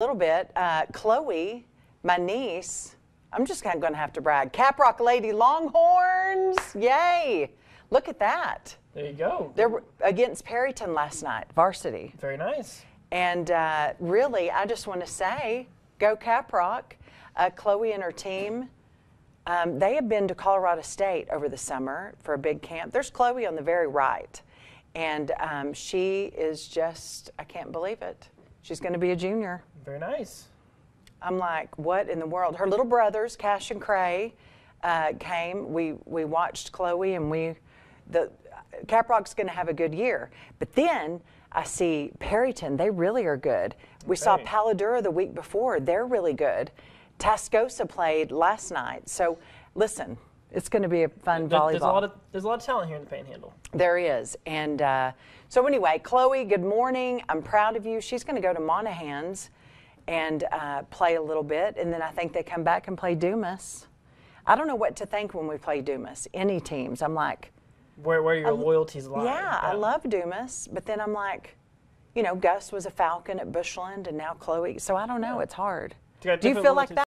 little bit. Uh, Chloe, my niece, I'm just kind of going to have to brag. Caprock Lady Longhorns, yay! Look at that. There you go. They're against Perryton last night, varsity. Very nice. And uh, really, I just want to say, go Caprock. Uh, Chloe and her team, um, they have been to Colorado State over the summer for a big camp. There's Chloe on the very right. And um, she is just, I can't believe it. She's going to be a junior. Very nice. I'm like, what in the world? Her little brothers, Cash and Cray, uh, came. We we watched Chloe, and we the Caprock's going to have a good year. But then I see Perryton; they really are good. We saw Palo Duro the week before; they're really good. Tascosa played last night. So listen, it's going to be a fun There- volleyball. There's a lot of there's a lot of talent here in the Panhandle. There is. And uh, so, anyway, Chloe, good morning. I'm proud of you. She's going to go to Monahans and uh, play a little bit. And then I think they come back and play Dumas. I don't know what to think when we play Dumas, any teams. I'm like, Where where your loyalties lie. yeah, I love Dumas. But then I'm like, you know, Gus was a Falcon at Bushland and now Chloe. So I don't know. It's hard. You Do you feel like that?